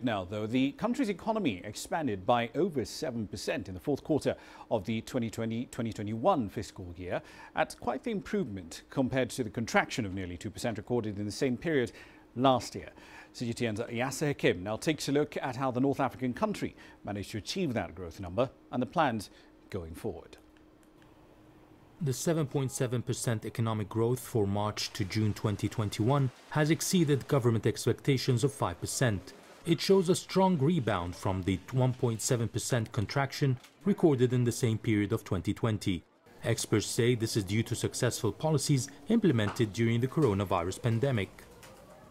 Now, though, the country's economy expanded by over 7% in the fourth quarter of the 2020-2021 fiscal year, at quite the improvement compared to the contraction of nearly 2% recorded in the same period last year. CGTN's Yasser Hakim now takes a look at how the North African country managed to achieve that growth number and the plans going forward. The 7.7% economic growth for March to June 2021 has exceeded government expectations of 5%. It shows a strong rebound from the 1.7% contraction recorded in the same period of 2020. Experts say this is due to successful policies implemented during the coronavirus pandemic.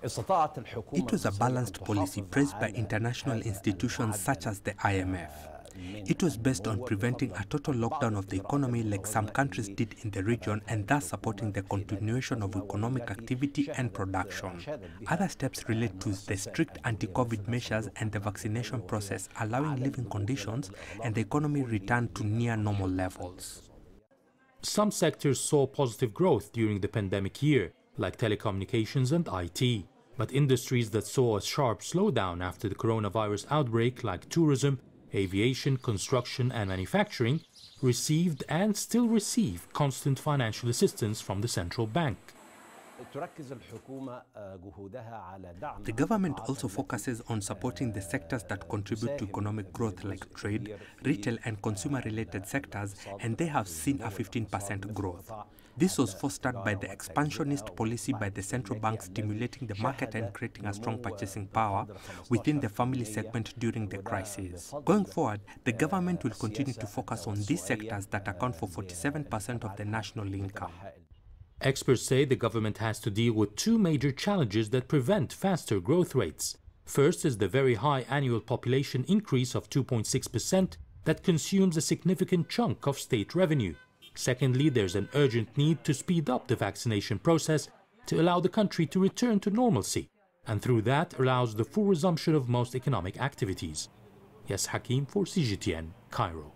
It was a balanced policy praised by international institutions such as the IMF. It was based on preventing a total lockdown of the economy like some countries did in the region and thus supporting the continuation of economic activity and production. Other steps relate to the strict anti-COVID measures and the vaccination process allowing living conditions and the economy return to near normal levels. Some sectors saw positive growth during the pandemic year, like telecommunications and IT. But industries that saw a sharp slowdown after the coronavirus outbreak, like tourism, aviation, construction, and manufacturing, received and still receive constant financial assistance from the central bank. The government also focuses on supporting the sectors that contribute to economic growth like trade, retail and consumer-related sectors and they have seen a 15% growth. This was fostered by the expansionist policy by the central bank stimulating the market and creating a strong purchasing power within the family segment during the crisis. Going forward, the government will continue to focus on these sectors that account for 47% of the national income. Experts say the government has to deal with two major challenges that prevent faster growth rates. First is the very high annual population increase of 2.6% that consumes a significant chunk of state revenue. Secondly, there's an urgent need to speed up the vaccination process to allow the country to return to normalcy, and through that allows the full resumption of most economic activities. Yasser Hakim for CGTN, Cairo.